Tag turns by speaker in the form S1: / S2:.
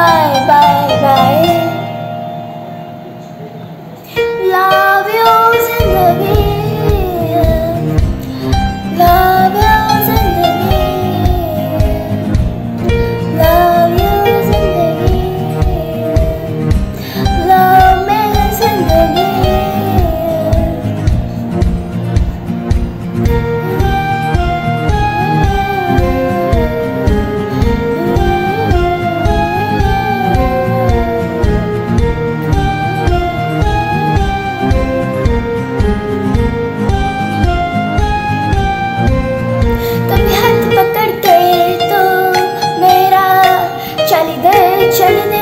S1: bay bay bay चल दे चल